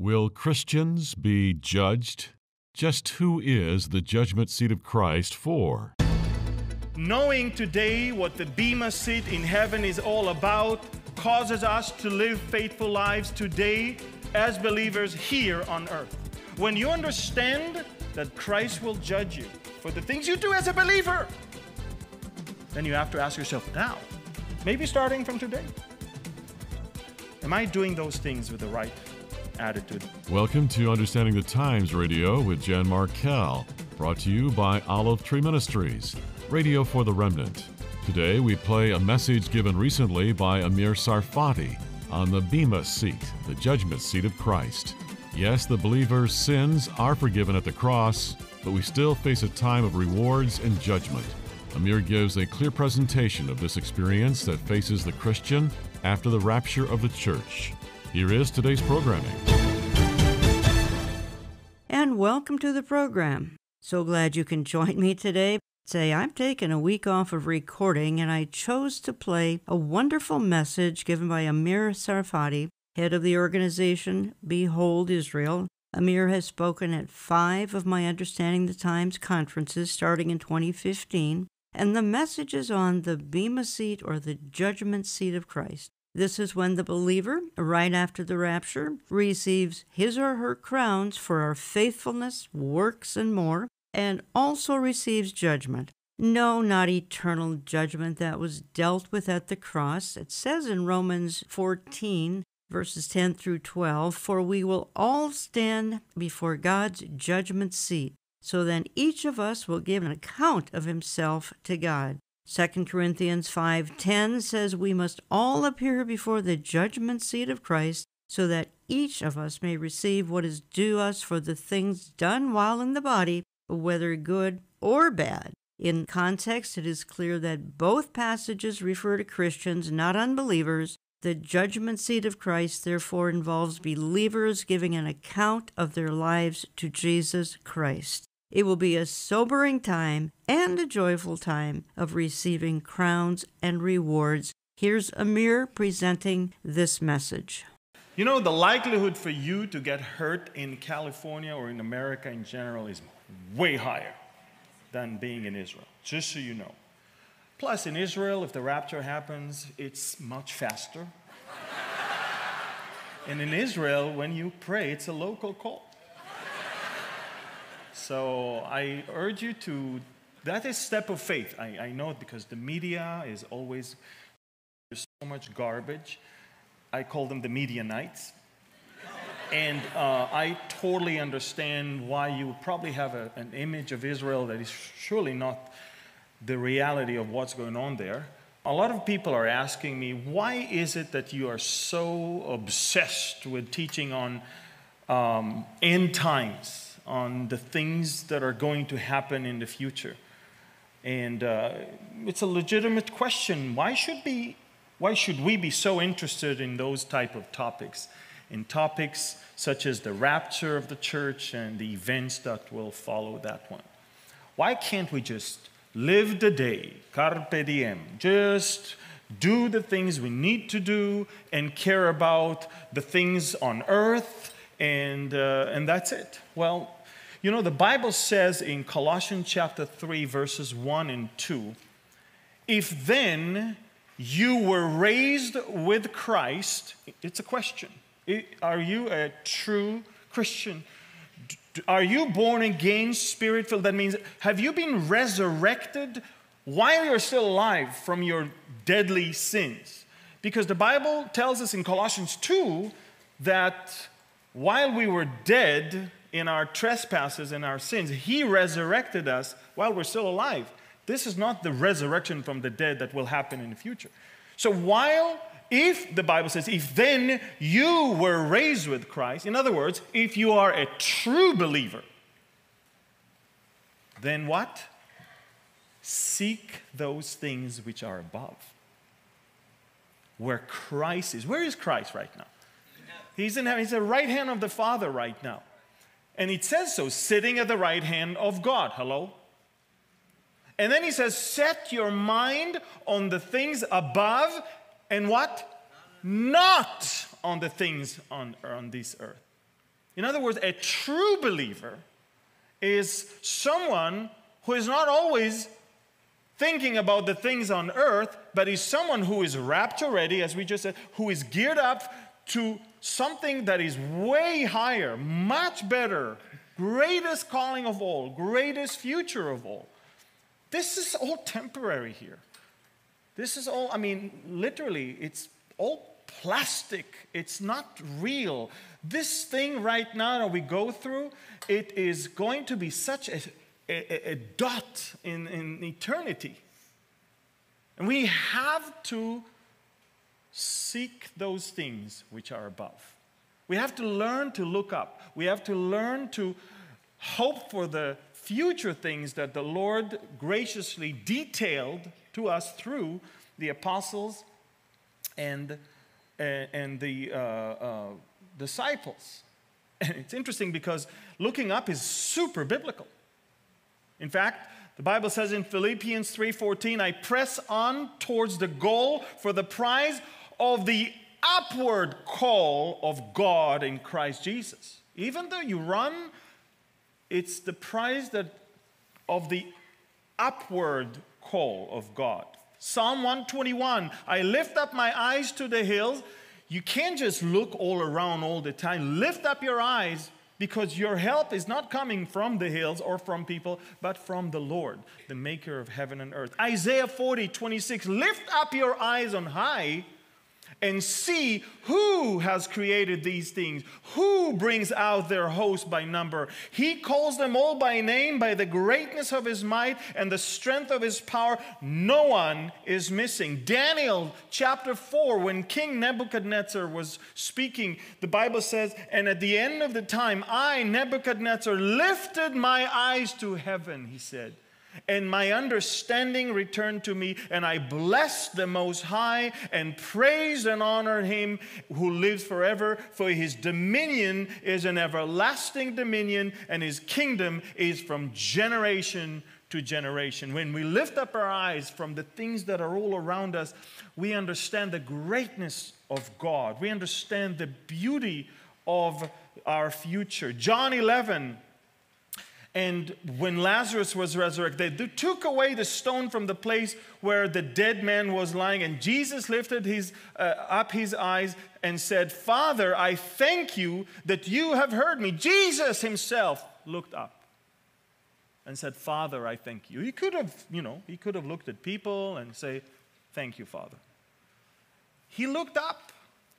Will Christians be judged? Just who is the judgment seat of Christ for? Knowing today what the Bema seat in heaven is all about causes us to live faithful lives today as believers here on earth. When you understand that Christ will judge you for the things you do as a believer, then you have to ask yourself now, maybe starting from today, am I doing those things with the right attitude? Welcome to Understanding the Times Radio with Jan Markell, brought to you by Olive Tree Ministries, Radio for the Remnant. Today we play a message given recently by Amir Tsarfati on the Bema seat, the judgment seat of Christ. Yes, the believer's sins are forgiven at the cross, but we still face a time of rewards and judgment. Amir gives a clear presentation of this experience that faces the Christian after the rapture of the church. Here is today's programming. And welcome to the program. So glad you can join me today. Say, I'm taking a week off of recording and I chose to play a wonderful message given by Amir Tsarfati, head of the organization Behold Israel. Amir has spoken at five of my Understanding the Times conferences starting in 2015, and the message is on the Bema seat or the judgment seat of Christ. This is when the believer, right after the rapture, receives his or her crowns for our faithfulness, works, and more, and also receives judgment. No, not eternal judgment that was dealt with at the cross. It says in Romans 14, verses 10 through 12, For we will all stand before God's judgment seat. So then each of us will give an account of himself to God. 2 Corinthians 5:10 says we must all appear before the judgment seat of Christ so that each of us may receive what is due us for the things done while in the body, whether good or bad. In context, it is clear that both passages refer to Christians, not unbelievers. The judgment seat of Christ, therefore, involves believers giving an account of their lives to Jesus Christ. It will be a sobering time and a joyful time of receiving crowns and rewards. Here's Amir presenting this message. You know, the likelihood for you to get hurt in California or in America in general is way higher than being in Israel, just so you know. Plus, in Israel, if the rapture happens, it's much faster. and in Israel, when you pray, it's a local call. So I urge you to, that is step of faith. I, I know it because the media is always, there's so much garbage. I call them the media knights. And uh, I totally understand why you probably have a, an image of Israel that is surely not the reality of what's going on there. A lot of people are asking me, why is it that you are so obsessed with teaching on um, end times? On the things that are going to happen in the future. And uh, it's a legitimate question. Why should, be, why should we be so interested in those type of topics? In topics such as the rapture of the church and the events that will follow that one. Why can't we just live the day, carpe diem, just do the things we need to do and care about the things on earth and, uh, and that's it? Well, you know, the Bible says in Colossians chapter 3, verses 1 and 2 if then you were raised with Christ, it's a question. Are you a true Christian? Are you born again, spirit filled? That means, have you been resurrected while you're still alive from your deadly sins? Because the Bible tells us in Colossians 2 that while we were dead, in our trespasses and our sins. He resurrected us while we're still alive. This is not the resurrection from the dead that will happen in the future. So, while, if the Bible says, if then you were raised with Christ, in other words, if you are a true believer, then what? Seek those things which are above, where Christ is. Where is Christ right now? He's in heaven. He's the right hand of the Father right now. And it says so, sitting at the right hand of God. Hello? And then he says, set your mind on the things above and what? Not on the things on, er, on this earth. In other words, a true believer is someone who is not always thinking about the things on earth, but is someone who is rapture ready, as we just said, who is geared up to something that is way higher, much better, greatest calling of all, greatest future of all. This is all temporary here. This is all, I mean, literally, it's all plastic. It's not real. This thing right now that we go through, it is going to be such a, a, a dot in, in eternity. And we have to seek those things which are above. We have to learn to look up. We have to learn to hope for the future things that the Lord graciously detailed to us through the apostles and, uh, and the uh, uh, disciples. And it's interesting because looking up is super biblical. In fact, the Bible says in Philippians 3:14, I press on towards the goal for the prize of the upward call of God in Christ Jesus. Even though you run, it's the prize that of the upward call of God. Psalm 121, I lift up my eyes to the hills. You can't just look all around all the time. Lift up your eyes because your help is not coming from the hills or from people, but from the Lord, the maker of heaven and earth. Isaiah 40, 26, lift up your eyes on high and see who has created these things, who brings out their host by number. He calls them all by name, by the greatness of his might and the strength of his power. No one is missing. Daniel chapter 4, when King Nebuchadnezzar was speaking, the Bible says, And at the end of the time, I, Nebuchadnezzar, lifted my eyes to heaven, he said and my understanding returned to me, and I blessed the Most High and praised and honored him who lives forever, for his dominion is an everlasting dominion, and his kingdom is from generation to generation. When we lift up our eyes from the things that are all around us, we understand the greatness of God, we understand the beauty of our future. John 11 and when Lazarus was resurrected, they took away the stone from the place where the dead man was lying. And Jesus lifted his, uh, up his eyes and said, Father, I thank you that you have heard me. Jesus himself looked up and said, Father, I thank you. He could have, you know, he could have looked at people and say, Thank you, Father. He looked up.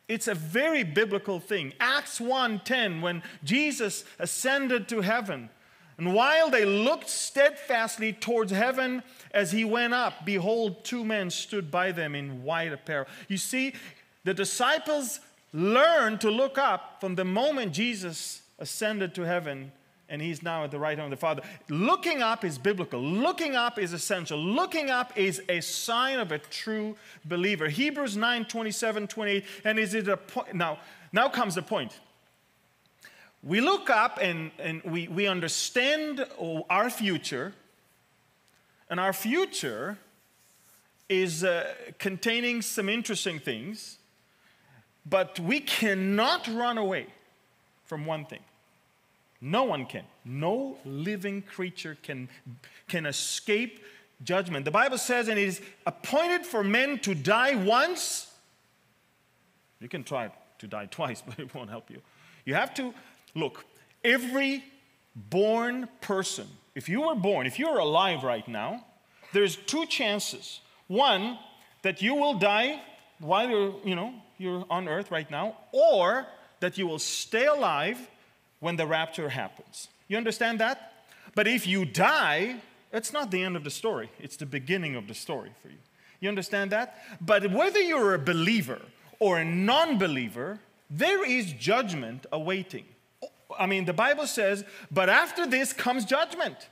It's a very biblical thing. Acts 1:10, when Jesus ascended to heaven, and while they looked steadfastly towards heaven as he went up, behold, two men stood by them in white apparel. You see, the disciples learned to look up from the moment Jesus ascended to heaven and he's now at the right hand of the Father. Looking up is biblical. Looking up is essential. Looking up is a sign of a true believer. Hebrews 9 27, 28. And is it a point? Now, now comes the point. We look up and, and we, we understand our future, and our future is uh, containing some interesting things, but we cannot run away from one thing. No one can. No living creature can, can escape judgment. The Bible says, and it is appointed for men to die once. You can try to die twice, but it won't help you. You have to Look, every born person, if you were born, if you're alive right now, there's two chances. One, that you will die while you're, you know, you're on earth right now, or that you will stay alive when the rapture happens. You understand that? But if you die, it's not the end of the story, it's the beginning of the story for you. You understand that? But whether you're a believer or a non believer, there is judgment awaiting. I mean, the Bible says, but after this comes judgment.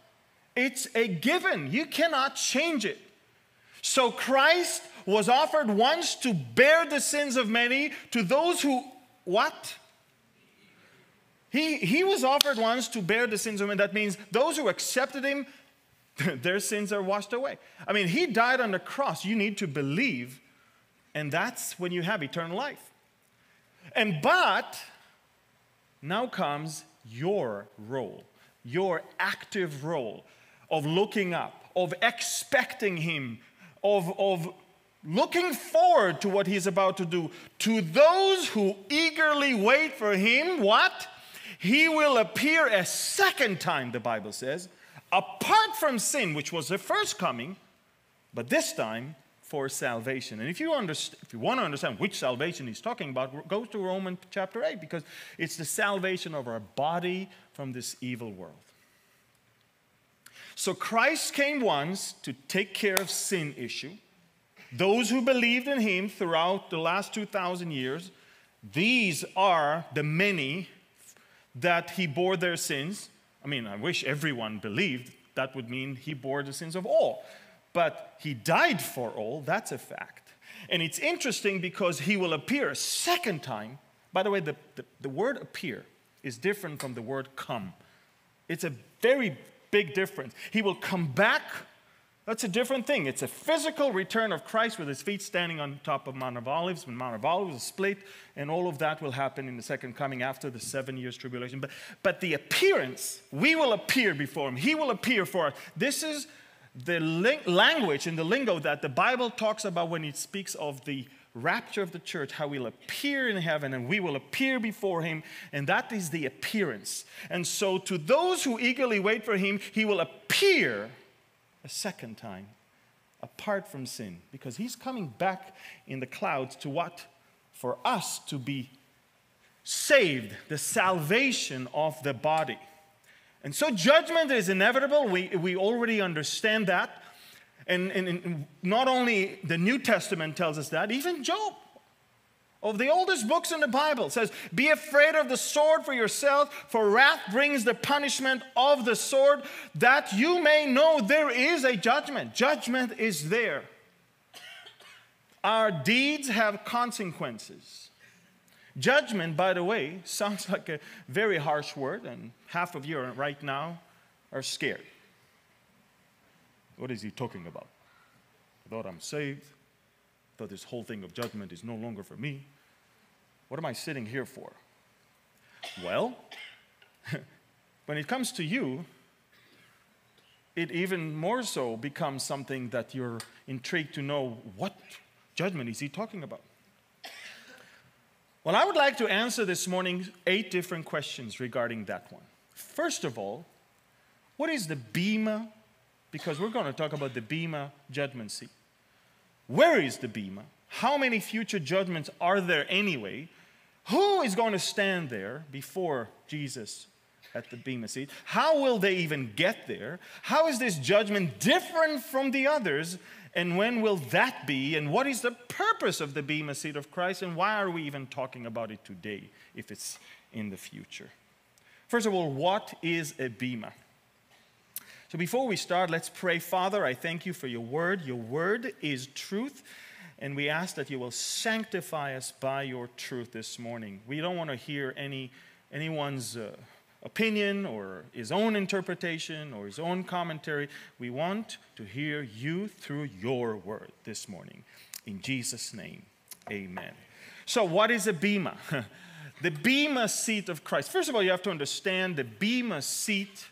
It's a given. You cannot change it. So Christ was offered once to bear the sins of many to those who, what? He, he was offered once to bear the sins of many. That means those who accepted him, their sins are washed away. I mean, he died on the cross. You need to believe, and that's when you have eternal life. And but Now comes your role, your active role of looking up, of expecting Him, of, of looking forward to what He's about to do. To those who eagerly wait for Him, what? He will appear a second time, the Bible says, apart from sin, which was the first coming, but this time for salvation. And if you, if you want to understand which salvation he's talking about, go to Romans chapter 8 because it's the salvation of our body from this evil world. So Christ came once to take care of sin issue. Those who believed in him throughout the last 2,000 years, these are the many that he bore their sins. I mean, I wish everyone believed. That would mean he bore the sins of all but he died for all, that's a fact. And it's interesting because he will appear a second time. By the way, the, the, the, word appear is different from the word come. It's a very big difference. He will come back. That's a different thing. It's a physical return of Christ with his feet standing on top of Mount of Olives when Mount of Olives is split, and all of that will happen in the second coming after the seven years tribulation. But, but the appearance, we will appear before him. He will appear for us. This is the language and the lingo that the Bible talks about when it speaks of the rapture of the church, how we'll appear in heaven and we will appear before him, and that is the appearance. And so, to those who eagerly wait for him, he will appear a second time apart from sin because he's coming back in the clouds to what? For us to be saved, the salvation of the body. And so judgment is inevitable. We, we already understand that. And, and, and, not only the New Testament tells us that, even Job, of the oldest books in the Bible, says, Be afraid of the sword for yourself, for wrath brings the punishment of the sword, that you may know there is a judgment. Judgment is there. Our deeds have consequences. Judgment, by the way, sounds like a very harsh word, and half of you right now are scared. What is he talking about? I thought I'm saved. I thought this whole thing of judgment is no longer for me. What am I sitting here for? Well, when it comes to you, it even more so becomes something that you're intrigued to know what judgment is he talking about? Well, I would like to answer this morning eight different questions regarding that one. First of all, what is the Bema? Because we're going to talk about the Bema judgment seat. Where is the Bema? How many future judgments are there anyway? Who is going to stand there before Jesus at the Bema seat? How will they even get there? How is this judgment different from the others? And when will that be? And what is the purpose of the Bema seat of Christ? And why are we even talking about it today if it's in the future? First of all, what is a Bema? So before we start, let's pray. Father, I thank you for your word. Your word is truth. And we ask that you will sanctify us by your truth this morning. We don't want to hear any, anyone's. Uh, opinion or his own interpretation or his own commentary. We want to hear you through your word this morning. In Jesus' name, amen. So, what is a bema? the bema seat of Christ. First of all, you have to understand the bema seat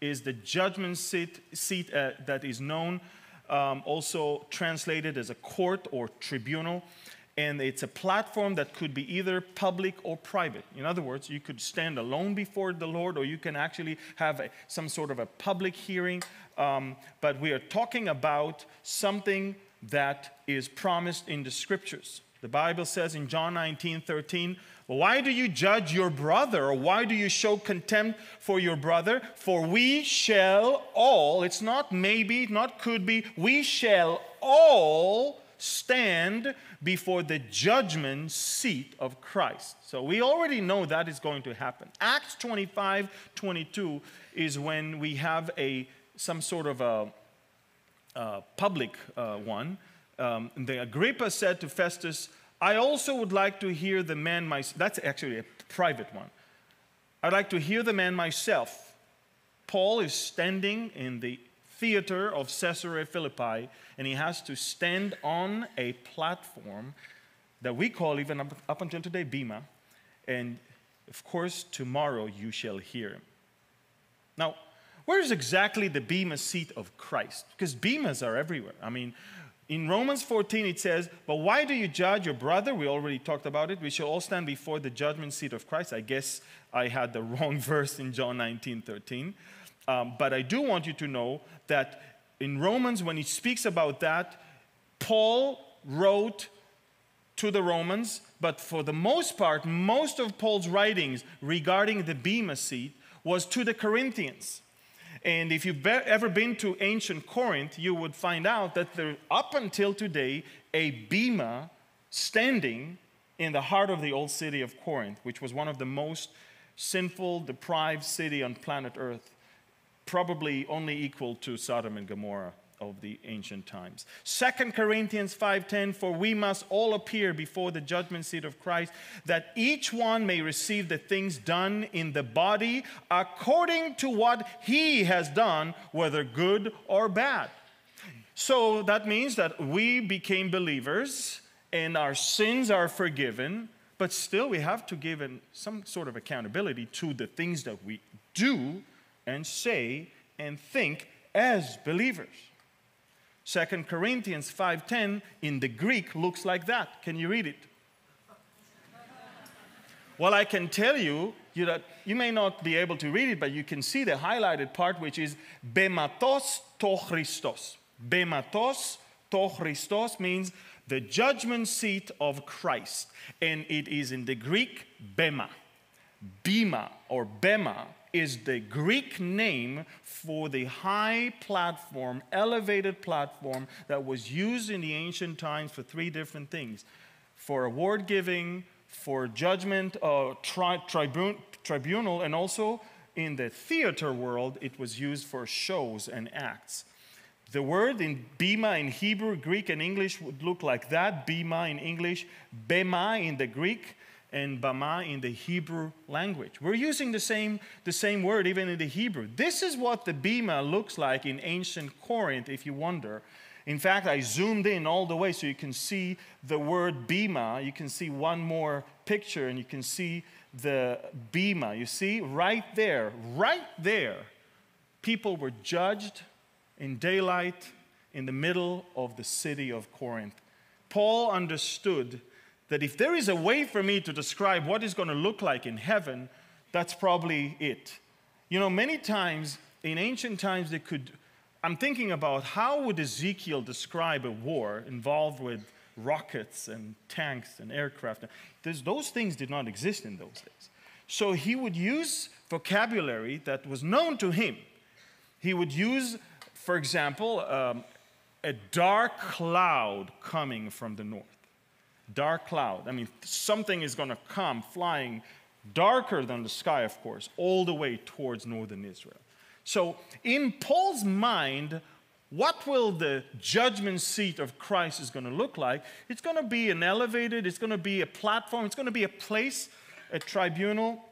is the judgment seat, seat uh, that is known, um, also translated as a court or tribunal and it's a platform that could be either public or private. In other words, you could stand alone before the Lord, or you can actually have a, some sort of a public hearing. Um, but we are talking about something that is promised in the scriptures. The Bible says in John 19 13, why do you judge your brother, or why do you show contempt for your brother? For we shall all, it's not maybe, not could be, we shall all stand before the judgment seat of Christ. So we already know that is going to happen. Acts 25 22 is when we have a, some sort of a, a public uh, one. Um, the Agrippa said to Festus, I also would like to hear the man myself. That's actually a private one. I'd like to hear the man myself. Paul is standing in the theater of Caesarea Philippi, and he has to stand on a platform that we call, even up, up until today, Bema. And Of course, tomorrow you shall hear him. Now, where is exactly the Bema seat of Christ? Because Bemas are everywhere. I mean, in Romans 14, it says, But why do you judge your brother? We already talked about it. We shall all stand before the judgment seat of Christ. I guess I had the wrong verse in John 19 13. Um, but I do want you to know that in Romans, when he speaks about that, Paul wrote to the Romans, but for the most part, most of Paul's writings regarding the Bema seat was to the Corinthians. And if you've ever been to ancient Corinth, you would find out that there, up until today, a bema standing in the heart of the old city of Corinth, which was one of the most sinful, deprived city on planet Earth, probably only equal to Sodom and Gomorrah of the ancient times. 2 Corinthians 5:10 for we must all appear before the judgment seat of Christ that each one may receive the things done in the body according to what he has done whether good or bad. So that means that we became believers and our sins are forgiven, but still we have to give some sort of accountability to the things that we do and say and think as believers. 2 Corinthians 5:10 in the Greek looks like that. Can you read it? well, I can tell you, you, that you may not be able to read it, but you can see the highlighted part, which is bematos to Christos. Bematos to Christos means the judgment seat of Christ, and it is in the Greek bema. Bema or bema is the Greek name for the high platform, elevated platform that was used in the ancient times for three different things for award giving, for judgment, uh, tri- tribun- tribunal, and also in the theater world, it was used for shows and acts. The word in bema in Hebrew, Greek, and English would look like that bema in English, bema in the Greek and bama in the Hebrew language. We're using the same, the same word even in the Hebrew. This is what the bima looks like in ancient Corinth, if you wonder. In fact, I zoomed in all the way so you can see the word bima. You can see one more picture and you can see the bima. You see, right there, right there, people were judged in daylight in the middle of the city of Corinth. Paul understood that if there is a way for me to describe what is going to look like in heaven, that's probably it. You know, many times in ancient times, they could. I'm thinking about how would Ezekiel describe a war involved with rockets and tanks and aircraft. There's, those things did not exist in those days. So he would use vocabulary that was known to him. He would use, for example, um, a dark cloud coming from the north dark cloud. I mean, something is going to come flying darker than the sky, of course, all the way towards northern Israel. So, in Paul's mind, what will the judgment seat of Christ is going to look like? It's going to be an elevated, it's going to be a platform, it's going to be a place, a tribunal,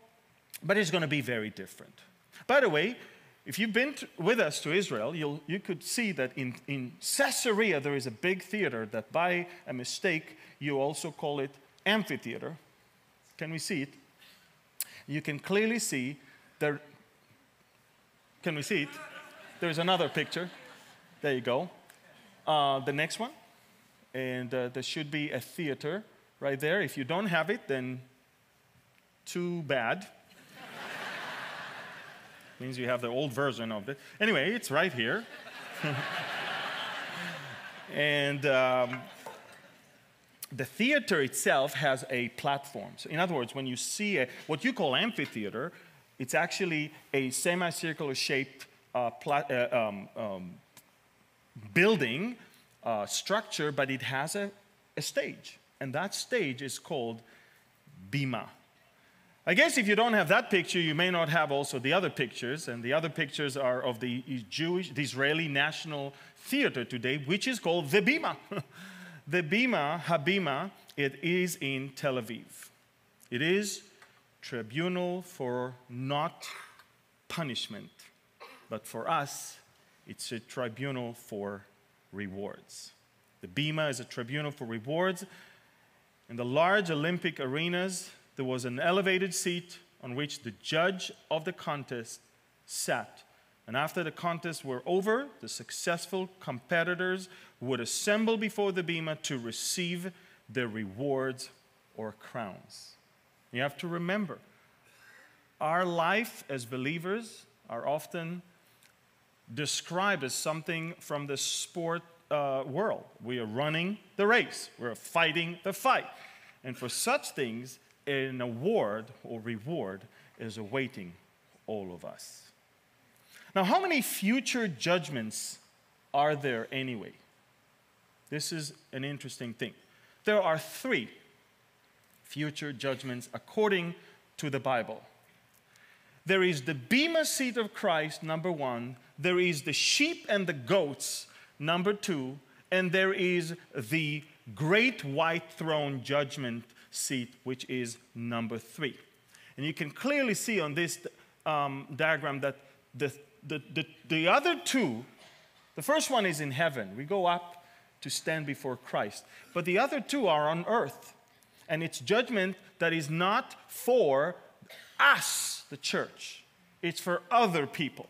but it's going to be very different. By the way, if you've been to, with us to Israel, you you could see that in, in Caesarea there is a big theater that by a mistake you also call it amphitheater. Can we see it? You can clearly see there. Can we see it? There's another picture. There you go. Uh, the next one. And uh, there should be a theater right there. If you don't have it, then too bad. Means you have the old version of it. Anyway, it's right here. and um, the theater itself has a platform. So in other words, when you see a, what you call amphitheater, it's actually a semicircular shaped uh, uh, um, um, building uh, structure, but it has a, a stage. And that stage is called bima. I guess if you don't have that picture, you may not have also the other pictures, and the other pictures are of the Jewish, the Israeli National Theater today, which is called the Bima. The Bima, Habima, it is in Tel Aviv. It is tribunal for not punishment, but for us, it's a tribunal for rewards. The Bima is a tribunal for rewards. In the large Olympic arenas, there was an elevated seat on which the judge of the contest sat. And after the contests were over, the successful competitors would assemble before the bema to receive their rewards or crowns. You have to remember, our life as believers are often described as something from the sport uh, world. We are running the race, we're fighting the fight. And for such things, an award or reward is awaiting all of us. Now, how many future judgments are there anyway? This is an interesting thing. There are three future judgments according to the Bible. There is the Bema seat of Christ, number one. There is the sheep and the goats, number two. And there is the great white throne judgment seat, which is number three. And you can clearly see on this um, diagram that the, the, the, the other two, the first one is in heaven. We go up to stand before Christ. But the other two are on earth. And it's judgment that is not for us, the church, it's for other people.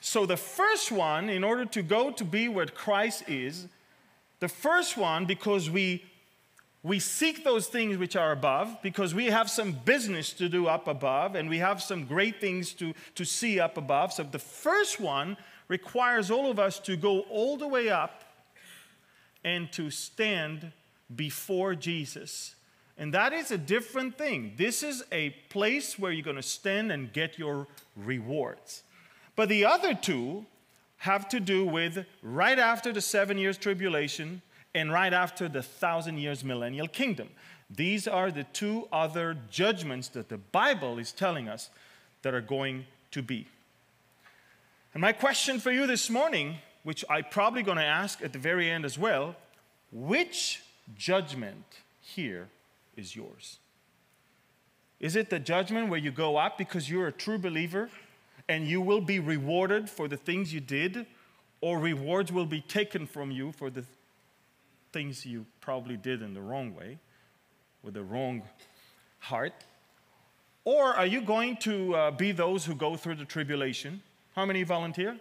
So the first one, in order to go to be where Christ is, the first one, because we we seek those things which are above because we have some business to do up above and we have some great things to, to see up above. So the first one requires all of us to go all the way up and to stand before Jesus. And that is a different thing. This is a place where you're going to stand and get your rewards. But the other two have to do with right after the seven years tribulation and right after the thousand years millennial kingdom. These are the two other judgments that the Bible is telling us that are going to be. And my question for you this morning, which I'm probably going to ask at the very end as well, which judgment here is yours? Is it the judgment where you go up because you're a true believer and you will be rewarded for the things you did, or rewards will be taken from you for the things you probably did in the wrong way, with the wrong heart? Or are you going to uh, be those who go through the tribulation? How many volunteer?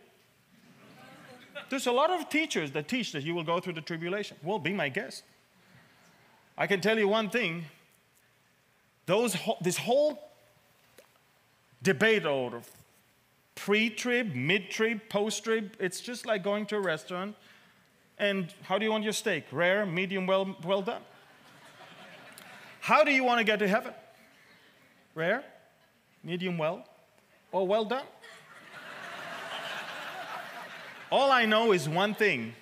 There's a lot of teachers that teach that you will go through the tribulation. Well, be my guest. I can tell you one thing. Those, this whole debate over pre-trib, mid-trib, post-trib, it's just like going to a restaurant and how do you want your steak? Rare, medium, well, well done. How do you want to get to heaven? Rare, medium, well, or well done? All I know is one thing.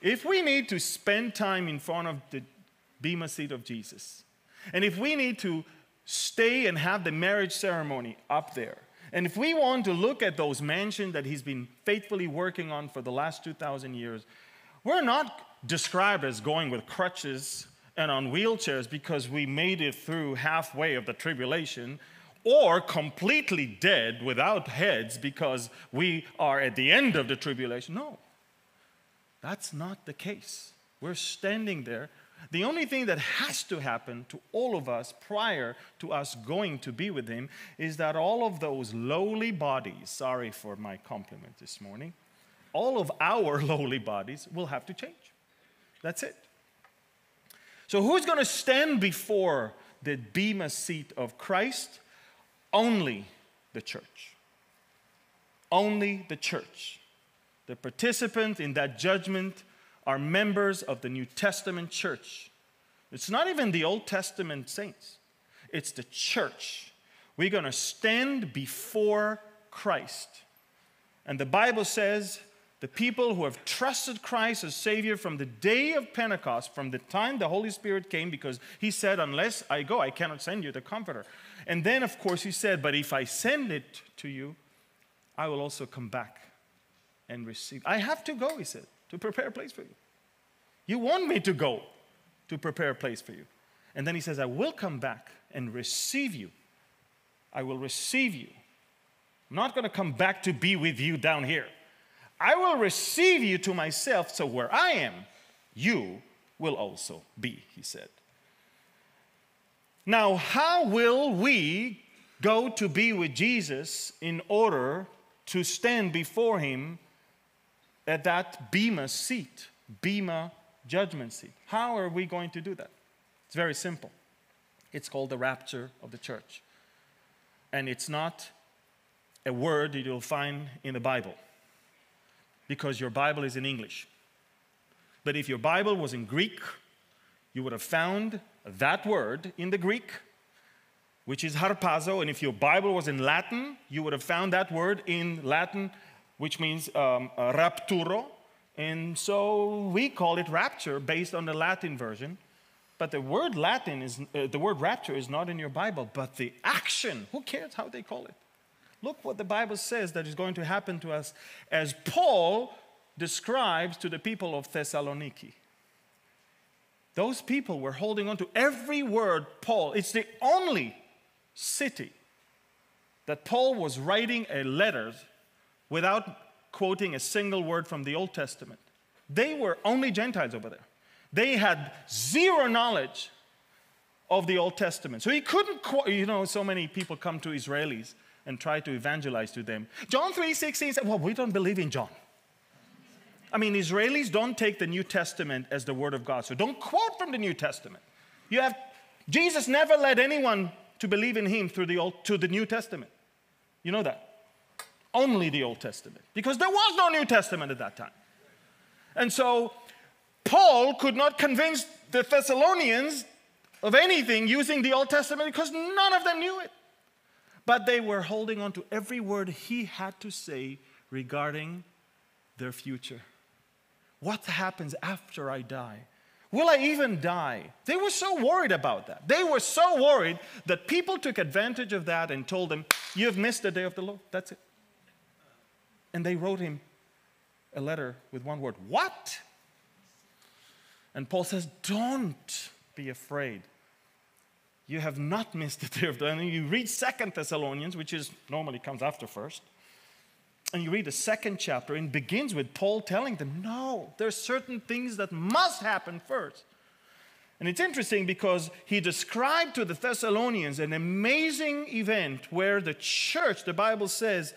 If we need to spend time in front of the Bema seat of Jesus, and if we need to stay and have the marriage ceremony up there, and if we want to look at those mansions that he's been faithfully working on for the last 2,000 years, we're not described as going with crutches and on wheelchairs because we made it through halfway of the tribulation or completely dead without heads because we are at the end of the tribulation. No, that's not the case. We're standing there. The only thing that has to happen to all of us prior to us going to be with Him is that all of those lowly bodies, sorry for my compliment this morning, all of our lowly bodies will have to change. That's it. So, who's going to stand before the Bema seat of Christ? Only the church. Only the church. The participants in that judgment are members of the New Testament church. It's not even the Old Testament saints, it's the church. We're going to stand before Christ. And the Bible says the people who have trusted Christ as Savior from the day of Pentecost, from the time the Holy Spirit came, because He said, Unless I go, I cannot send you the Comforter. And then, of course, He said, But if I send it to you, I will also come back and receive. I have to go, He said, to prepare a place for you. You want me to go to prepare a place for you. And then He says, I will come back and receive you. I will receive you. I'm not going to come back to be with you down here. I will receive you to myself, so where I am, you will also be, he said. Now, how will we go to be with Jesus in order to stand before him at that Bema seat, Bema judgment seat? How are we going to do that? It's very simple. It's called the rapture of the church. And it's not a word that you'll find in the Bible because your Bible is in English. But if your Bible was in Greek, you would have found that word in the Greek, which is harpazo. And if your Bible was in Latin, you would have found that word in Latin, which means um, uh, rapturo. And so we call it rapture based on the Latin version. But the word Latin is, uh, the word rapture is not in your Bible, but the action, who cares how they call it? Look what the Bible says that is going to happen to us as Paul describes to the people of Thessaloniki. Those people were holding on to every word Paul, it's the only city that Paul was writing a letter without quoting a single word from the Old Testament. They were only Gentiles over there. They had zero knowledge of the Old Testament. So he couldn't, quote, you know, so many people come to Israelis and try to evangelize to them. John 3:16 said, "Well, we don't believe in John." I mean, Israelis don't take the New Testament as the word of God. So don't quote from the New Testament. You have Jesus never led anyone to believe in him through the old to the New Testament. You know that. Only the Old Testament. Because there was no New Testament at that time. And so Paul could not convince the Thessalonians of anything using the Old Testament because none of them knew it. But they were holding on to every word he had to say regarding their future. What happens after I die? Will I even die? They were so worried about that. They were so worried that people took advantage of that and told them, You have missed the day of the Lord. That's it. And they wrote him a letter with one word What? And Paul says, Don't be afraid you have not missed the day of the Lord. and you read second thessalonians which is normally comes after first and you read the second chapter and begins with paul telling them no there are certain things that must happen first. And it's interesting because he described to the thessalonians an amazing event where the church the bible says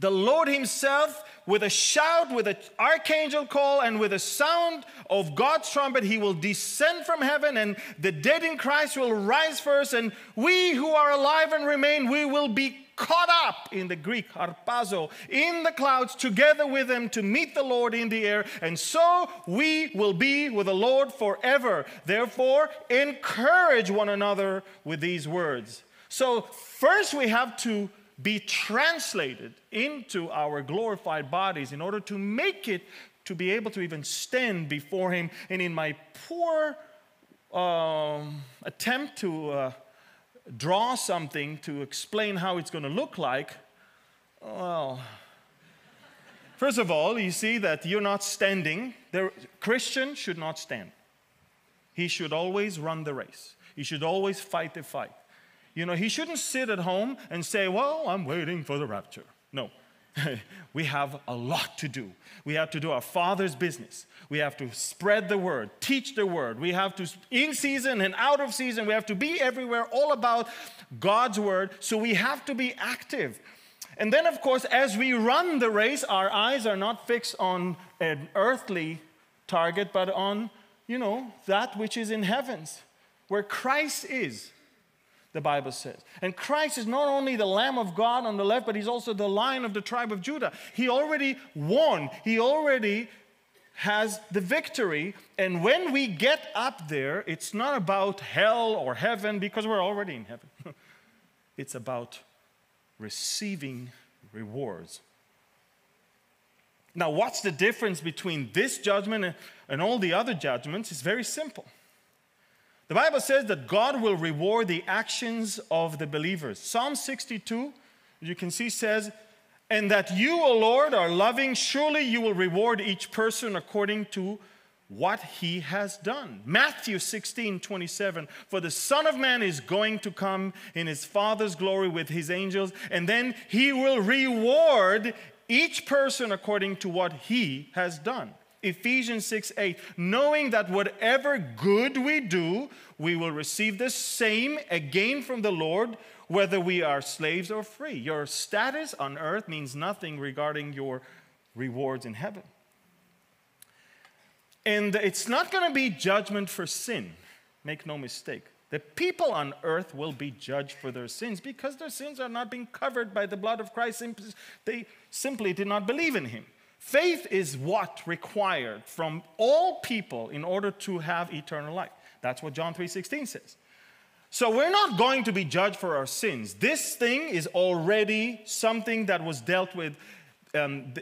the Lord Himself, with a shout, with an archangel call, and with a sound of God's trumpet, He will descend from heaven, and the dead in Christ will rise first, and we who are alive and remain, we will be caught up in the Greek harpazo in the clouds together with them to meet the Lord in the air, and so we will be with the Lord forever. Therefore, encourage one another with these words. So, first we have to be translated into our glorified bodies in order to make it to be able to even stand before Him. And in my poor um, attempt to uh, draw something to explain how it's going to look like, well, first of all, you see that you're not standing. The Christian should not stand. He should always run the race. He should always fight the fight. You know, he shouldn't sit at home and say, Well, I'm waiting for the rapture. No. we have a lot to do. We have to do our Father's business. We have to spread the word, teach the word. We have to, in season and out of season, we have to be everywhere, all about God's word. So we have to be active. And then, of course, as we run the race, our eyes are not fixed on an earthly target, but on, you know, that which is in heavens, where Christ is the Bible says. And Christ is not only the Lamb of God on the left, but he's also the Lion of the tribe of Judah. He already won, he already has the victory. And when we get up there, it's not about hell or heaven because we're already in heaven. it's about receiving rewards. Now, what's the difference between this judgment and all the other judgments? It's very simple. The Bible says that God will reward the actions of the believers. Psalm 62, you can see, says, And that you, O Lord, are loving, surely you will reward each person according to what he has done. Matthew 16, 27, For the Son of Man is going to come in his Father's glory with his angels, and then he will reward each person according to what he has done. Ephesians 6 8, knowing that whatever good we do, we will receive the same again from the Lord, whether we are slaves or free. Your status on earth means nothing regarding your rewards in heaven. And it's not going to be judgment for sin, make no mistake. The people on earth will be judged for their sins because their sins are not being covered by the blood of Christ. They simply did not believe in him. Faith is what required from all people in order to have eternal life. That's what John 3:16 says. So we're not going to be judged for our sins. This thing is already something that was dealt with um,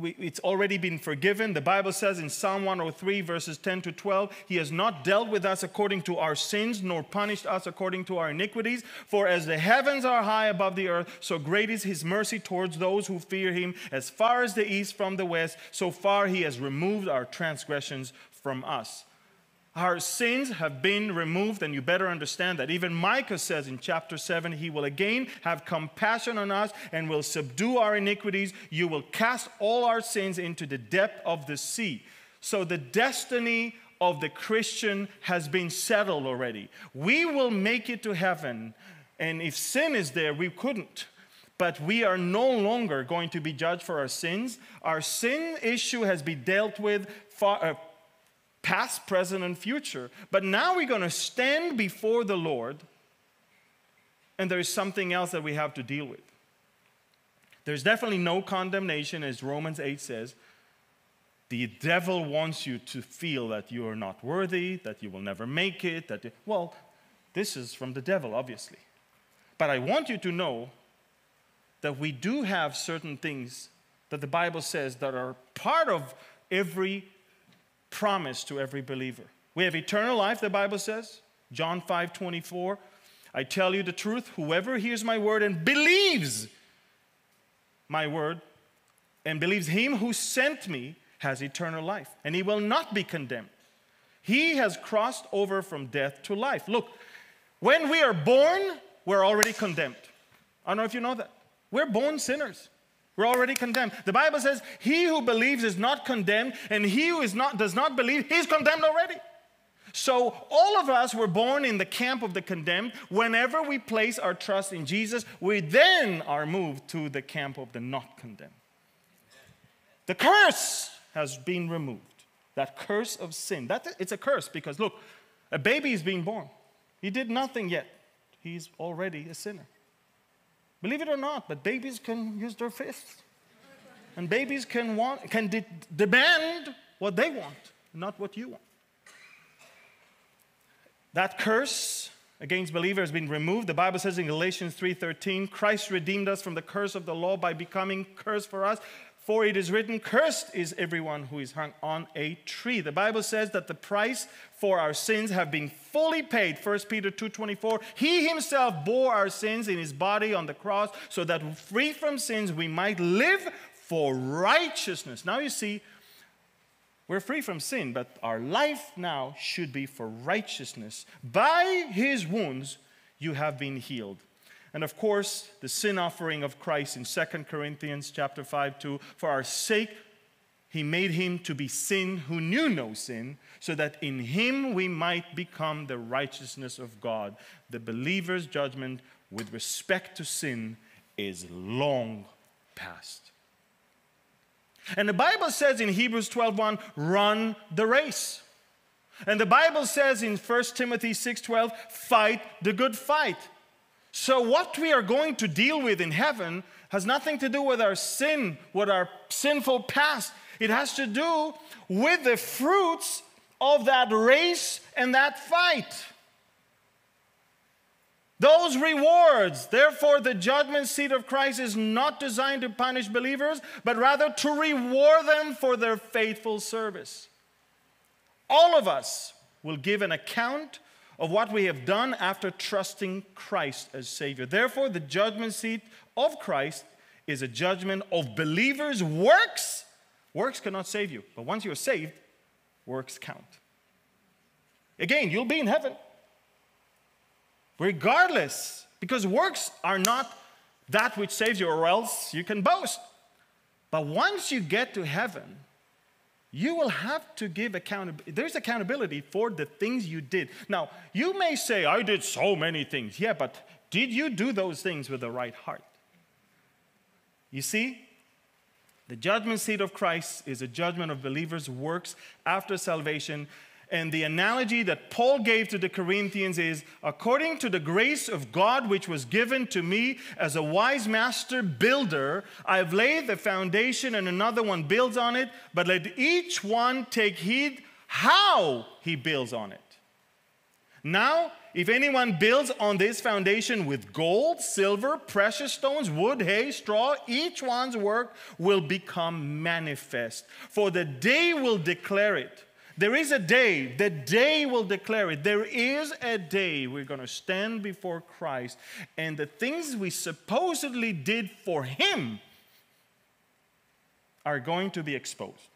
it's already been forgiven. The Bible says in Psalm 103, verses 10 to 12, He has not dealt with us according to our sins, nor punished us according to our iniquities. For as the heavens are high above the earth, so great is His mercy towards those who fear Him. As far as the east from the west, so far He has removed our transgressions from us. Our sins have been removed, and you better understand that. Even Micah says in chapter 7, He will again have compassion on us and will subdue our iniquities. You will cast all our sins into the depth of the sea. So the destiny of the Christian has been settled already. We will make it to heaven, and if sin is there, we couldn't. But we are no longer going to be judged for our sins. Our sin issue has been dealt with far, uh, past, present, and future. But now we're going to stand before the Lord, and there is something else that we have to deal with. There's definitely no condemnation, as Romans 8 says. The devil wants you to feel that you are not worthy, that you will never make it, that, you, well, this is from the devil, obviously. But I want you to know that we do have certain things that the Bible says that are part of every promise to every believer. We have eternal life, the Bible says, John 5 24. I tell you the truth, whoever hears my word and believes my word and believes him who sent me has eternal life, and he will not be condemned. He has crossed over from death to life. Look, when we are born, we're already condemned. I don't know if you know that. We're born sinners. We're already condemned. The Bible says, "He who believes is not condemned, and he who is not does not believe, he's condemned already." So all of us were born in the camp of the condemned. Whenever we place our trust in Jesus, we then are moved to the camp of the not condemned. The curse has been removed. That curse of sin. That, it's a curse because look, a baby is being born. He did nothing yet. He's already a sinner. Believe it or not, but babies can use their fists. And babies can, want, can de- demand what they want, not what you want. That curse against believers has been removed. The Bible says in Galatians 3:13, Christ redeemed us from the curse of the law by becoming curse for us. For it is written, Cursed is everyone who is hung on a tree. The Bible says that the price for our sins have been fully paid. 1 Peter 2:24. He himself bore our sins in his body on the cross, so that free from sins we might live for righteousness. Now you see, we're free from sin, but our life now should be for righteousness. By his wounds you have been healed. And of course, the sin offering of Christ in 2 Corinthians chapter 5 2 for our sake he made him to be sin who knew no sin, so that in him we might become the righteousness of God. The believer's judgment with respect to sin is long past. And the Bible says in Hebrews 12:1, run the race. And the Bible says in 1 Timothy 6:12, fight the good fight. So, what we are going to deal with in heaven has nothing to do with our sin, with our sinful past. It has to do with the fruits of that race and that fight. Those rewards, therefore, the judgment seat of Christ is not designed to punish believers, but rather to reward them for their faithful service. All of us will give an account of what we have done after trusting Christ as Savior. Therefore, the judgment seat of Christ is a judgment of believers' works. Works cannot save you, but once you're saved, works count. Again, you'll be in heaven. Regardless, because works are not that which saves you, or else you can boast. But once you get to heaven, you will have to give accountability. There's accountability for the things you did. Now, you may say, I did so many things. Yeah, but did you do those things with the right heart? You see, the judgment seat of Christ is a judgment of believers' works after salvation and the analogy that Paul gave to the Corinthians is according to the grace of God which was given to me as a wise master builder, I've laid the foundation and another one builds on it, but let each one take heed how he builds on it. Now, if anyone builds on this foundation with gold, silver, precious stones, wood, hay, straw, each one's work will become manifest, for the day will declare it there is a day, the day will declare it. There is a day we're going to stand before Christ, and the things we supposedly did for Him are going to be exposed.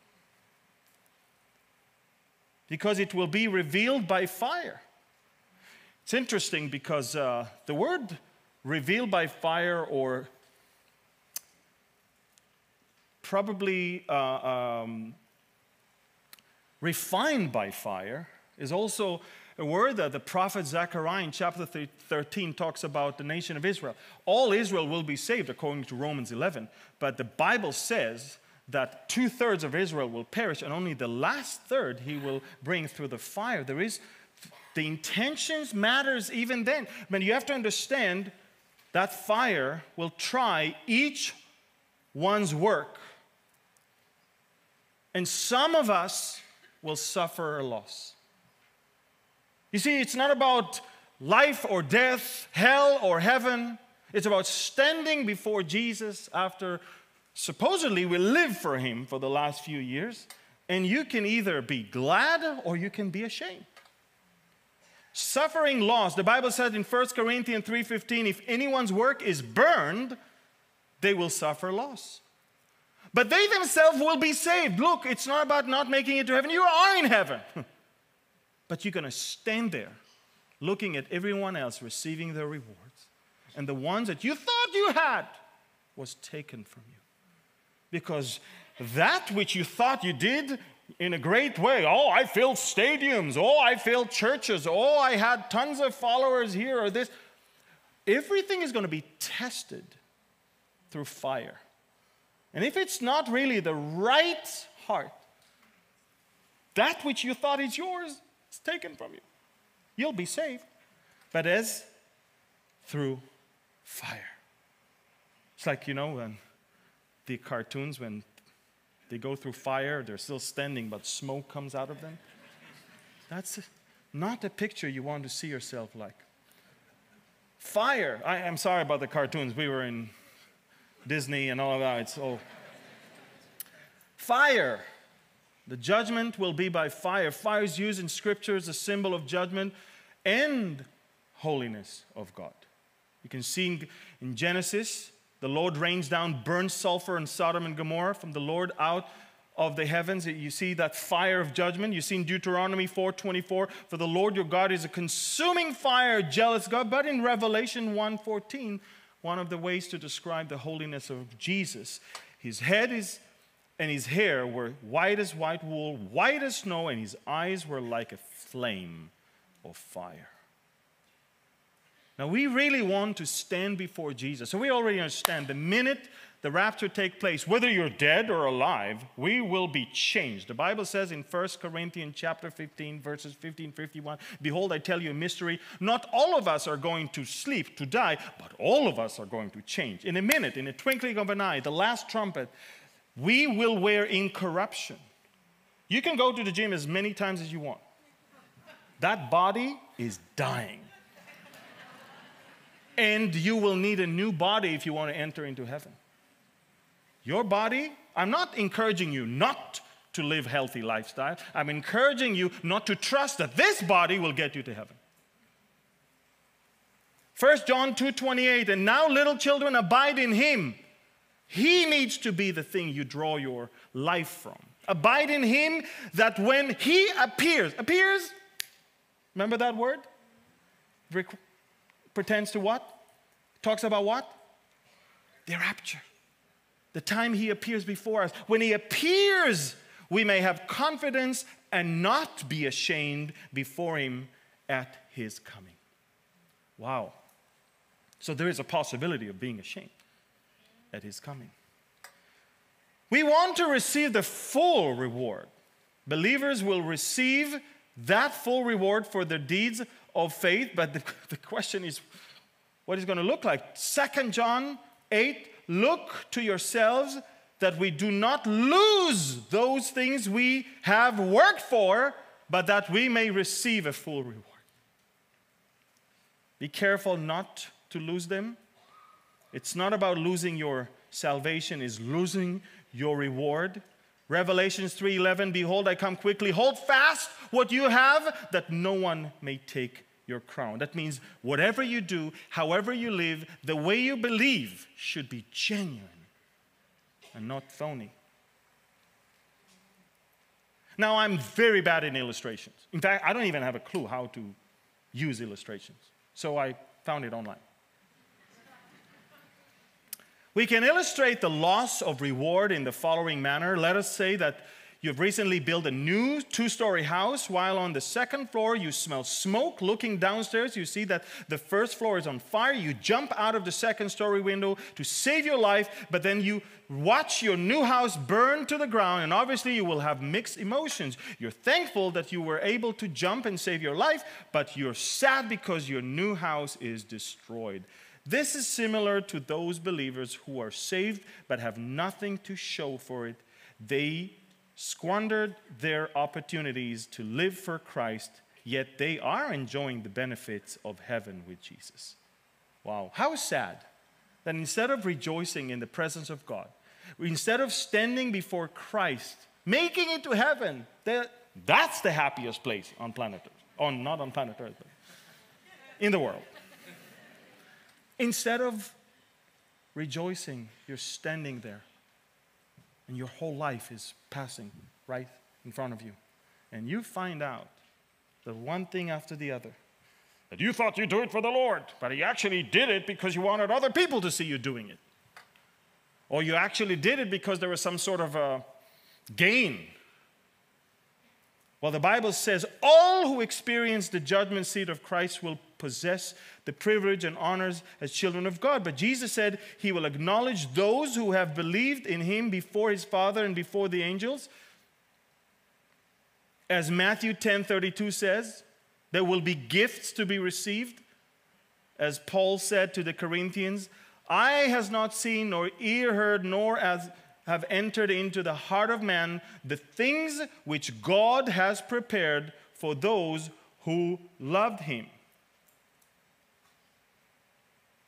Because it will be revealed by fire. It's interesting because uh, the word revealed by fire or probably uh, um, refined by fire is also a word that the prophet Zechariah in chapter 13 talks about the nation of Israel. All Israel will be saved according to Romans 11, but the Bible says that two thirds of Israel will perish and only the last third he will bring through the fire. There is the intentions matters even then. But you have to understand that fire will try each one's work. And some of us will suffer a loss. You see, it's not about life or death, hell or heaven. It's about standing before Jesus after supposedly we lived for him for the last few years. And you can either be glad or you can be ashamed. Suffering loss. The Bible says in 1 Corinthians 3:15, if anyone's work is burned, they will suffer loss. But they themselves will be saved. Look, it's not about not making it to heaven. You are in heaven. but you're going to stand there looking at everyone else receiving their rewards. And the ones that you thought you had was taken from you. Because that which you thought you did in a great way oh, I filled stadiums. Oh, I filled churches. Oh, I had tons of followers here or this. Everything is going to be tested through fire. And if it's not really the right heart, that which you thought is yours is taken from you. You'll be saved, but as through fire. It's like, you know, when the cartoons, when they go through fire, they're still standing, but smoke comes out of them. That's not a picture you want to see yourself like. Fire, I, am sorry about the cartoons. We were in Disney and all of that. It's all fire. The judgment will be by fire. Fire is used in Scripture as a symbol of judgment and holiness of God. You can see in Genesis, the Lord rains down burnt sulfur in Sodom and Gomorrah from the Lord out of the heavens. You see that fire of judgment. You see in Deuteronomy 4:24, for the Lord your God is a consuming fire, jealous God. But in Revelation 1:14, one of the ways to describe the holiness of Jesus. His head is and his hair were white as white wool, white as snow, and his eyes were like a flame of fire. Now, we really want to stand before Jesus. So, we already understand the minute the rapture take place, whether you're dead or alive, we will be changed. The Bible says in 1 Corinthians chapter 15, verses 15, 51, Behold, I tell you a mystery. Not all of us are going to sleep, to die, but all of us are going to change. In a minute, in a twinkling of an eye, the last trumpet, we will wear incorruption. You can go to the gym as many times as you want. That body is dying. And you will need a new body if you want to enter into heaven. Your body, I'm not encouraging you not to live healthy lifestyle. I'm encouraging you not to trust that this body will get you to heaven. 1 John 2:28 and now little children abide in him. He needs to be the thing you draw your life from. Abide in him that when he appears, appears, remember that word? Rec- pretends to what? Talks about what? The rapture the time he appears before us. When he appears, we may have confidence and not be ashamed before Him at His coming. Wow. So there is a possibility of being ashamed at His coming. We want to receive the full reward. Believers will receive that full reward for their deeds of faith, but the, the question is what is going to look like? Second John 8 Look to yourselves that we do not lose those things we have worked for, but that we may receive a full reward. Be careful not to lose them. It's not about losing your salvation, it's losing your reward. Revelations 3:11 Behold I come quickly hold fast what you have that no one may take your crown. That means whatever you do, however you live, the way you believe should be genuine and not phony. Now, I'm very bad in illustrations. In fact, I don't even have a clue how to use illustrations. So I found it online. We can illustrate the loss of reward in the following manner. Let us say that You've recently built a new two story house. While on the second floor, you smell smoke. Looking downstairs, you see that the first floor is on fire. You jump out of the second story window to save your life, but then you watch your new house burn to the ground, and obviously, you will have mixed emotions. You're thankful that you were able to jump and save your life, but you're sad because your new house is destroyed. This is similar to those believers who are saved but have nothing to show for it. They squandered their opportunities to live for Christ, yet they are enjoying the benefits of heaven with Jesus. Wow, how sad that instead of rejoicing in the presence of God, instead of standing before Christ, making it to heaven, that that's the happiest place on planet Earth. On, not on planet Earth, but in the world. Instead of rejoicing, you're standing there and your whole life is passing right in front of you. And you find out that one thing after the other that you thought you'd do it for the Lord, but you actually did it because you wanted other people to see you doing it. Or you actually did it because there was some sort of a gain well, the Bible says all who experience the judgment seat of Christ will possess the privilege and honors as children of God. But Jesus said he will acknowledge those who have believed in him before his Father and before the angels. As Matthew 10 32 says, there will be gifts to be received. As Paul said to the Corinthians, eye has not seen, nor ear heard, nor as have entered into the heart of man the things which God has prepared for those who loved him.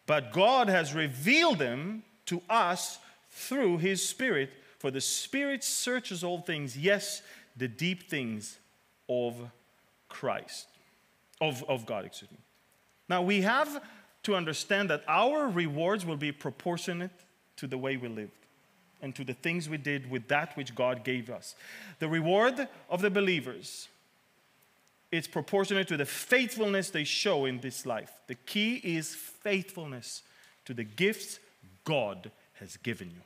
But God has revealed them to us through his Spirit, for the Spirit searches all things, yes, the deep things of Christ, of, of God, excuse me. Now we have to understand that our rewards will be proportionate to the way we live and to the things we did with that which God gave us. The reward of the believers is proportionate to the faithfulness they show in this life. The key is faithfulness to the gifts God has given you.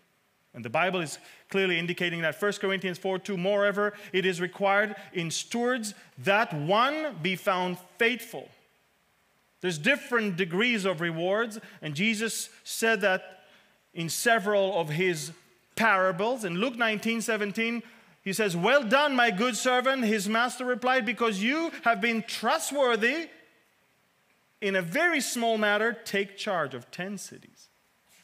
And the Bible is clearly indicating that 1 Corinthians 4 2, moreover, it is required in stewards that one be found faithful. There's different degrees of rewards, and Jesus said that in several of his parables. In Luke 19 17, he says, Well done, my good servant. His master replied, Because you have been trustworthy in a very small matter, take charge of 10 cities.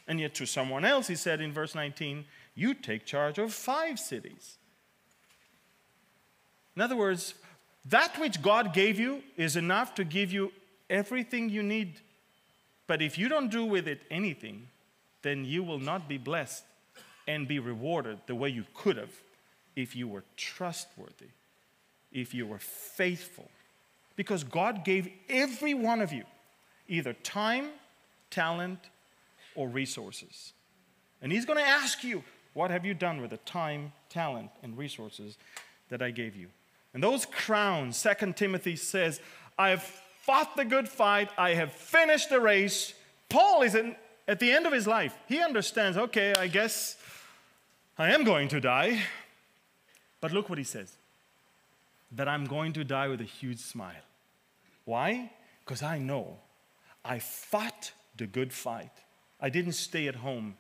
And yet, to someone else, he said in verse 19, You take charge of five cities. In other words, that which God gave you is enough to give you everything you need. But if you don't do with it anything, then you will not be blessed and be rewarded the way you could have if you were trustworthy, if you were faithful. Because God gave every one of you either time, talent, or resources. And He's going to ask you, What have you done with the time, talent, and resources that I gave you? And those crowns, Second Timothy says, I have fought the good fight, I have finished the race. Paul is in, at the end of his life. He understands, okay, I guess I am going to die. But look what he says that I'm going to die with a huge smile. Why? Because I know I fought the good fight. I didn't stay at home.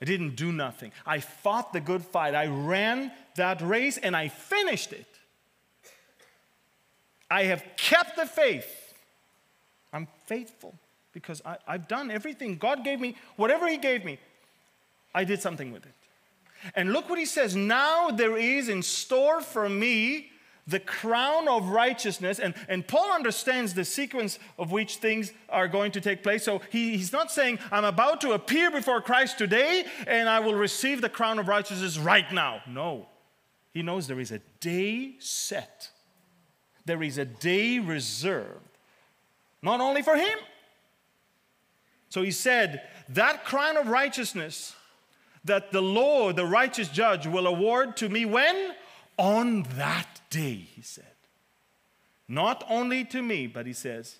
I didn't do nothing. I fought the good fight. I ran that race and I finished it. I have kept the faith. I'm faithful because I, have done everything God gave me, whatever He gave me, I did something with it. And look what He says now there is in store for me the crown of righteousness. And, and Paul understands the sequence of which things are going to take place. So he, he's not saying, I'm about to appear before Christ today and I will receive the crown of righteousness right now. No. He knows there is a day set, there is a day reserved, not only for him. So he said, That crown of righteousness that the Lord, the righteous judge, will award to me when? On that day, he said. Not only to me, but he says,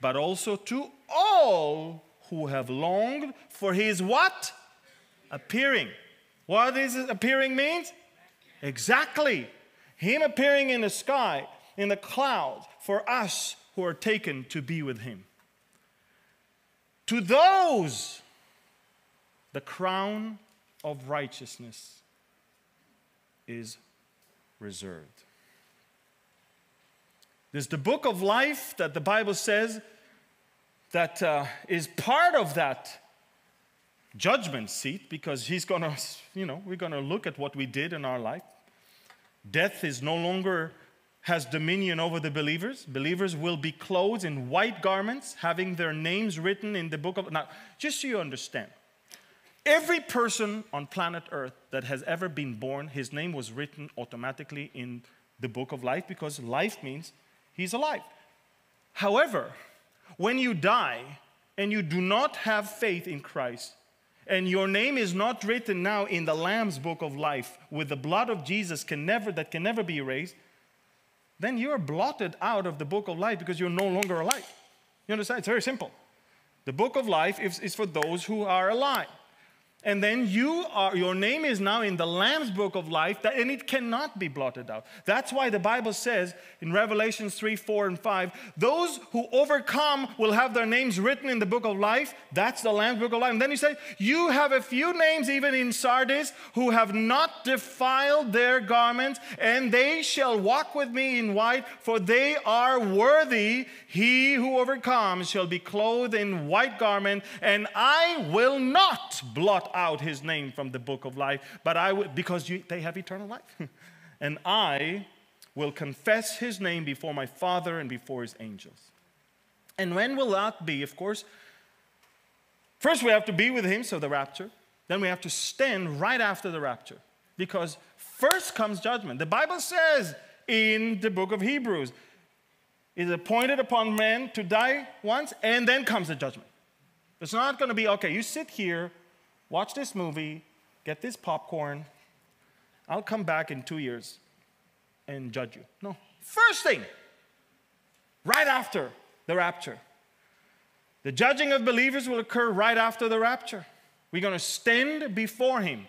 but also to all who have longed for his what? Appearing. What is appearing means? Exactly. Him appearing in the sky, in the clouds, for us who are taken to be with him. To those, the crown of righteousness is reserved. There's the book of life that the Bible says that uh, is part of that judgment seat because he's going to, you know, we're going to look at what we did in our life. Death is no longer has dominion over the believers. Believers will be clothed in white garments, having their names written in the book of. Now, just so you understand, every person on planet Earth that has ever been born, his name was written automatically in the book of life because life means he's alive. However, when you die and you do not have faith in Christ, and your name is not written now in the Lamb's book of life with the blood of Jesus can never, that can never be erased, then you're blotted out of the book of life because you're no longer alive. You understand? It's very simple. The book of life is, is for those who are alive and then you are your name is now in the lamb's book of life that, and it cannot be blotted out. That's why the bible says in revelations 3 4 and 5 those who overcome will have their names written in the book of life. That's the lamb's book of life. And then he said you have a few names even in sardis who have not defiled their garments and they shall walk with me in white for they are worthy. He who overcomes shall be clothed in white garment and i will not blot out his name from the book of life, but I will, because you, they have eternal life. and I will confess his name before my Father and before his angels. And when will that be? Of course, first we have to be with him, so the rapture. Then we have to stand right after the rapture because first comes judgment. The Bible says in the book of Hebrews, it is appointed upon men to die once, and then comes the judgment. It's not going to be, okay, you sit here watch this movie, get this popcorn. I'll come back in two years and judge you. No. First thing, right after the rapture. The judging of believers will occur right after the rapture. We're going to stand before Him.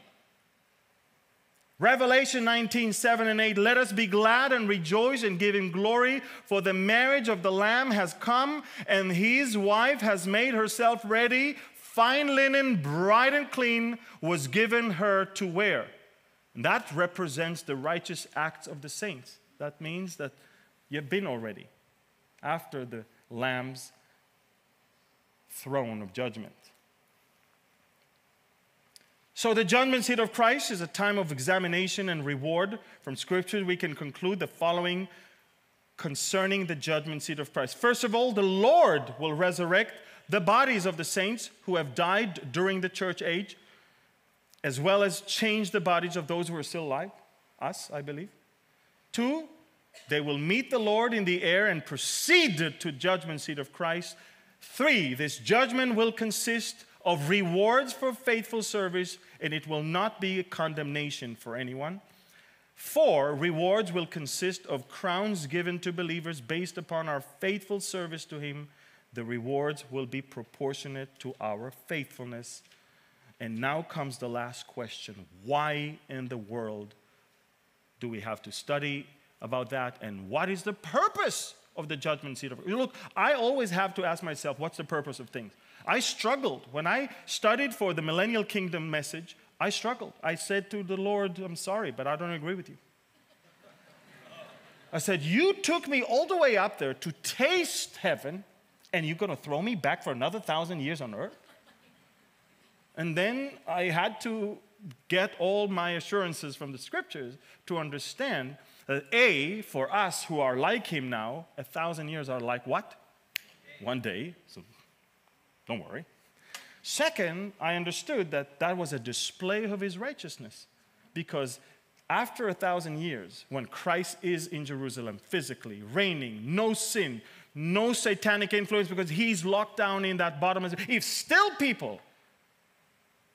Revelation 19, 7 and 8. Let us be glad and rejoice and give him glory, for the marriage of the Lamb has come, and his wife has made herself ready fine linen, bright and clean, was given her to wear. And that represents the righteous acts of the saints. That means that you've been already after the Lamb's throne of judgment. So, the judgment seat of Christ is a time of examination and reward. From Scripture, we can conclude the following concerning the judgment seat of Christ. First of all, the Lord will resurrect the bodies of the saints who have died during the church age, as well as change the bodies of those who are still alive, us, I believe. Two, they will meet the Lord in the air and proceed to judgment seat of Christ. Three, this judgment will consist of rewards for faithful service, and it will not be a condemnation for anyone. Four, rewards will consist of crowns given to believers based upon our faithful service to Him the rewards will be proportionate to our faithfulness. And now comes the last question why in the world do we have to study about that? And what is the purpose of the judgment seat of Look, I always have to ask myself, what's the purpose of things? I struggled. When I studied for the millennial kingdom message, I struggled. I said to the Lord, I'm sorry, but I don't agree with you. I said, You took me all the way up there to taste heaven, and you're going to throw me back for another thousand years on earth? And then I had to get all my assurances from the scriptures to understand that A, for us who are like him now, a thousand years are like what? One day. So don't worry. Second, I understood that that was a display of his righteousness because after a thousand years, when Christ is in Jerusalem physically, reigning, no sin, no satanic influence because he's locked down in that bottom, if still people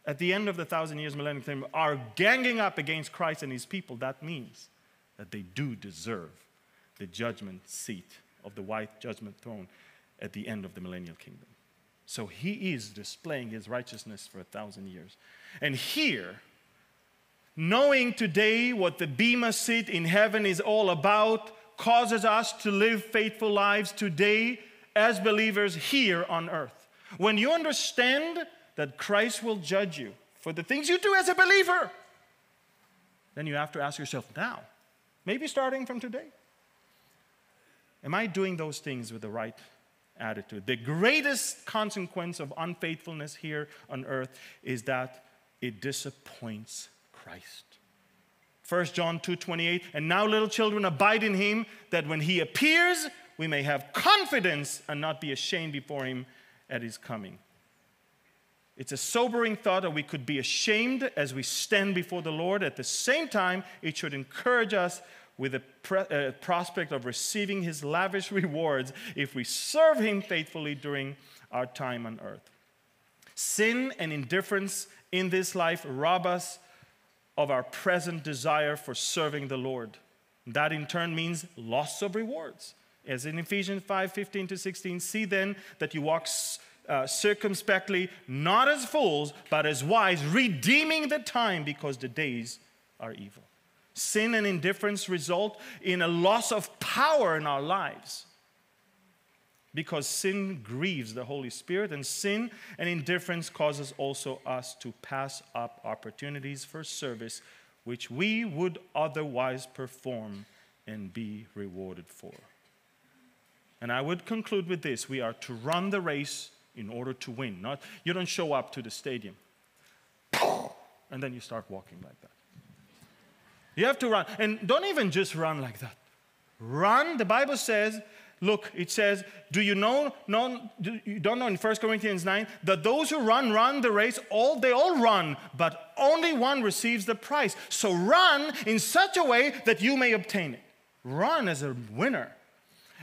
at the end of the thousand years millennium kingdom are ganging up against Christ and his people, that means that they do deserve the judgment seat of the white judgment throne at the end of the millennial kingdom. So he is displaying his righteousness for a thousand years. And here, knowing today what the Bema seat in heaven is all about, causes us to live faithful lives today as believers here on earth. When you understand that Christ will judge you for the things you do as a believer, then you have to ask yourself now, maybe starting from today, am I doing those things with the right attitude? The greatest consequence of unfaithfulness here on earth is that it disappoints Christ. 1 John 2:28 and now little children abide in him that when he appears we may have confidence and not be ashamed before him at his coming. It's a sobering thought that we could be ashamed as we stand before the Lord. At the same time, it should encourage us with a pre- uh, prospect of receiving his lavish rewards if we serve him faithfully during our time on earth. Sin and indifference in this life rob us of our present desire for serving the Lord. That in turn means loss of rewards. As in Ephesians 5 15 to 16, see then that you walk uh, circumspectly, not as fools, but as wise, redeeming the time because the days are evil. Sin and indifference result in a loss of power in our lives because sin grieves the Holy Spirit, and sin and indifference causes also us to pass up opportunities for service which we would otherwise perform and be rewarded for. And I would conclude with this we are to run the race in order to win. Not you don't show up to the stadium and then you start walking like that. You have to run. And don't even just run like that. Run, the Bible says, look, it says, do you know, do, you don't know in 1 Corinthians 9 that those who run, run the race, all they all run, but only one receives the prize. So run in such a way that you may obtain it. Run as a winner.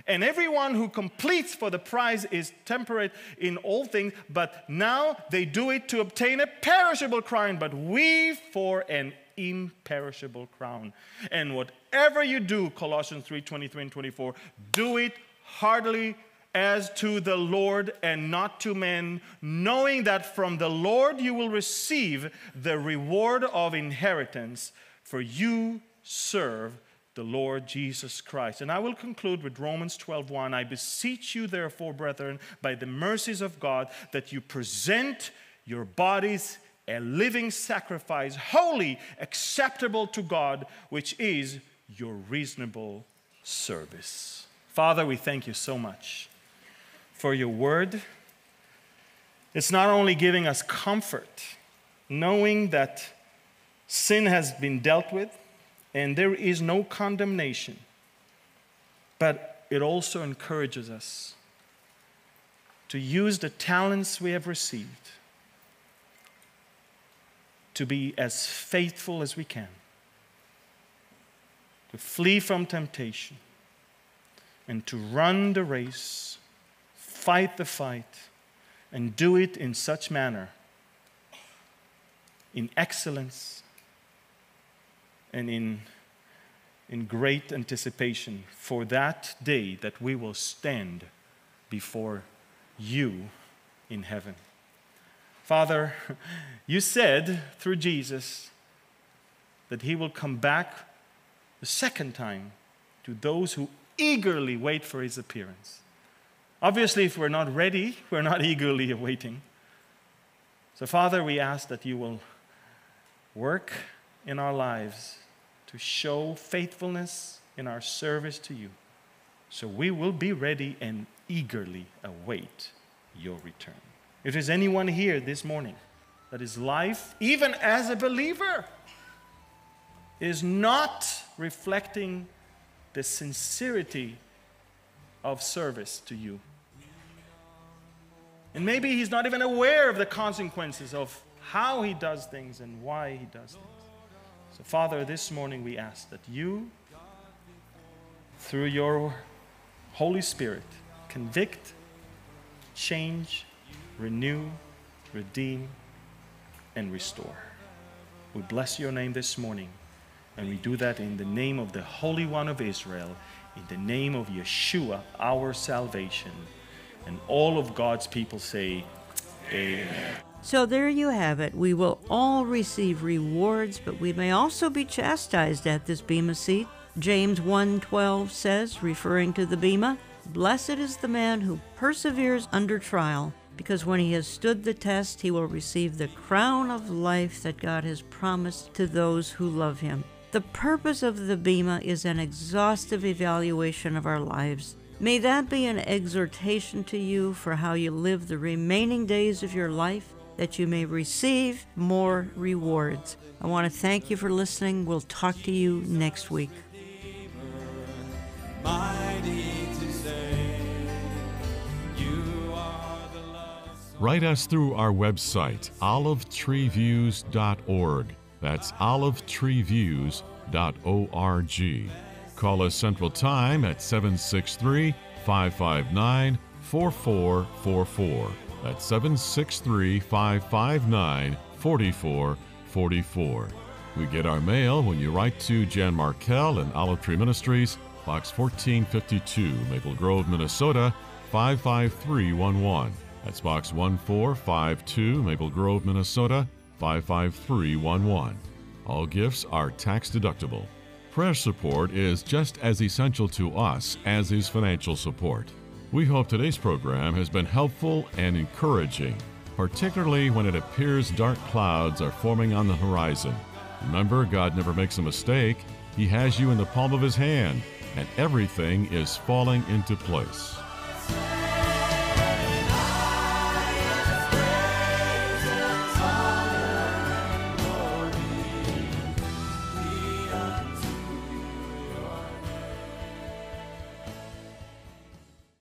And everyone who completes for the prize is temperate in all things, but now they do it to obtain a perishable crown, but we for an imperishable crown. And whatever you do, Colossians 3 23 and 24, do it heartily as to the Lord and not to men, knowing that from the Lord you will receive the reward of inheritance, for you serve the Lord Jesus Christ. And I will conclude with Romans 12:1. I beseech you therefore, brethren, by the mercies of God, that you present your bodies a living sacrifice, holy, acceptable to God, which is your reasonable service. Father, we thank you so much for your word. It's not only giving us comfort, knowing that sin has been dealt with and there is no condemnation, but it also encourages us to use the talents we have received to be as faithful as we can, to flee from temptation, and to run the race, fight the fight, and do it in such manner, in excellence, and in, in great anticipation for that day that we will stand before you in heaven. Father, you said through Jesus that he will come back The second time, to those who eagerly wait for his appearance. Obviously, if we're not ready, we're not eagerly awaiting. So, Father, we ask that you will work in our lives to show faithfulness in our service to you. So we will be ready and eagerly await your return. If there's anyone here this morning that is life, even as a believer, is not reflecting the sincerity of service to you. And maybe he's not even aware of the consequences of how he does things and why he does things. So, Father, this morning we ask that you, through your Holy Spirit, convict, change, renew, redeem, and restore. We bless your name this morning, and we do that in the name of the Holy One of Israel, in the name of Yeshua, our salvation. And all of God's people say, Amen. So there you have it. We will all receive rewards, but we may also be chastised at this bema seat. James 1:12 says, referring to the bema, "Blessed is the man who perseveres under trial, because when he has stood the test, he will receive the crown of life that God has promised to those who love him." The purpose of the bema is an exhaustive evaluation of our lives. May that be an exhortation to you for how you live the remaining days of your life that you may receive more rewards. I want to thank you for listening. We'll talk to you next week. Write us through our website, olivetreeviews.org. That's olivetreeviews.org. Call us Central Time at 763 559 4444. That's 763 559 4444. We get our mail when you write to Jan Markell and Olive Tree Ministries, Box 1452, Maple Grove, Minnesota 55311. That's Box 1452, Maple Grove, Minnesota 55311. All gifts are tax deductible. Prayer support is just as essential to us as is financial support. We hope today's program has been helpful and encouraging, particularly when it appears dark clouds are forming on the horizon. Remember, God never makes a mistake. He has you in the palm of His hand, and everything is falling into place.